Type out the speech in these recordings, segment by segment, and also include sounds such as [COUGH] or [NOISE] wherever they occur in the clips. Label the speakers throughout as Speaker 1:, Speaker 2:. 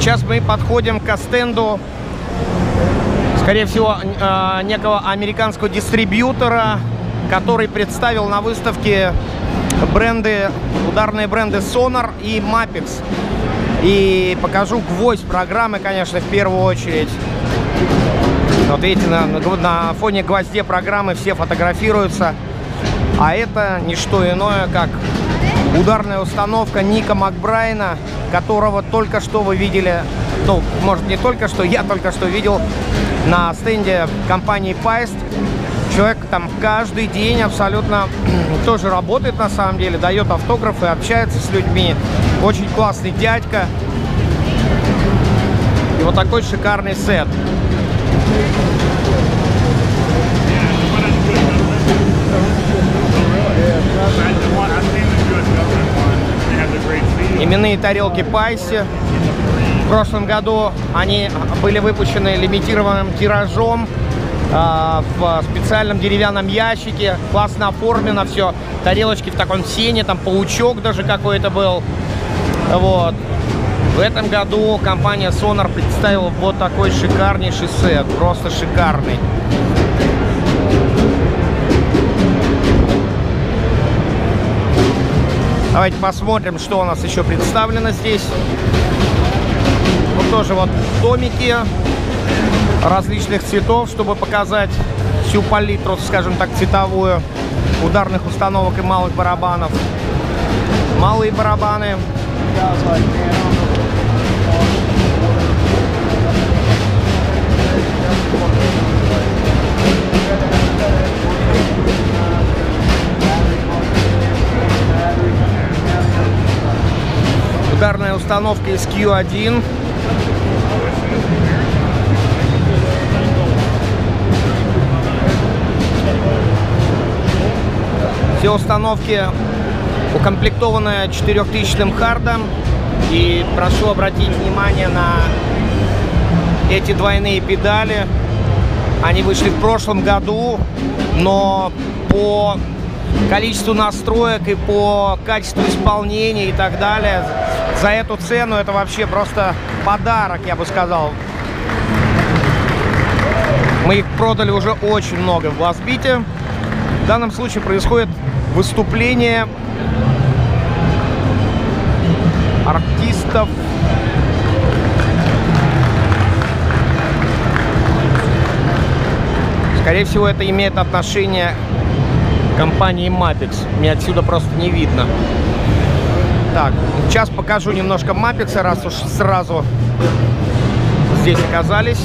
Speaker 1: Сейчас мы подходим к стенду, скорее всего, э, некого американского дистрибьютора, который представил на выставке бренды, ударные бренды Sonar и Mapix. И покажу гвоздь программы, конечно, в первую очередь. Вот видите, на, на фоне гвозде программы все фотографируются. А это не что иное, как ударная установка Ника Макбрайна, которого только что вы видели, ну, может не только что, я только что видел на стенде компании Paist. Человек там каждый день абсолютно [CLEARS THROAT] тоже работает на самом деле, дает автографы, общается с людьми. Очень классный дядька. И вот такой шикарный сет. Тарелки Пайси. В прошлом году они были выпущены лимитированным тиражом э, в специальном деревянном ящике. Классно оформлено все. Тарелочки в таком сене, там паучок даже какой-то был. Вот. В этом году компания Sonar представила вот такой шикарнейший сет. Просто шикарный. Давайте посмотрим, что у нас еще представлено здесь. Вот тоже вот домики различных цветов, чтобы показать всю палитру, скажем так, цветовую ударных установок и малых барабанов. Малые барабаны. Ударная установка из Q1. Все установки укомплектованы 4000 хардом. И прошу обратить внимание на эти двойные педали. Они вышли в прошлом году, но по количеству настроек и по качеству исполнения и так далее. За эту цену это вообще просто подарок, я бы сказал. Мы их продали уже очень много в Глазбите. В данном случае происходит выступление артистов Скорее всего, это имеет отношение компании Mapix. Мне отсюда просто не видно. Так, сейчас покажу немножко Mapix, раз уж сразу здесь оказались.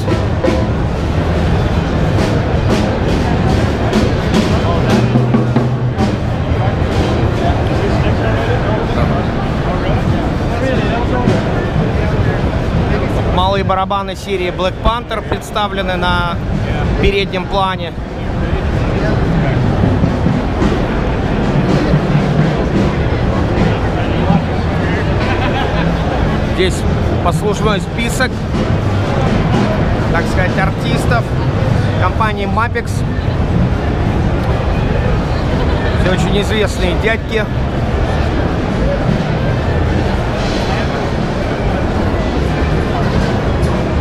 Speaker 1: Малые барабаны серии Black Panther представлены на переднем плане. Здесь послужной список, так сказать, артистов компании Mapix. Все очень известные дядьки.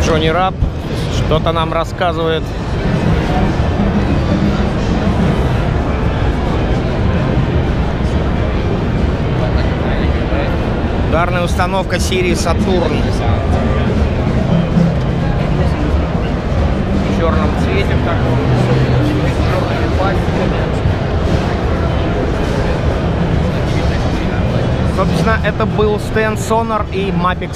Speaker 1: Джонни Раб что-то нам рассказывает. Установка серии Сатурн. В черном цвете в таком. Собственно, это был стенд Sonar и Mapix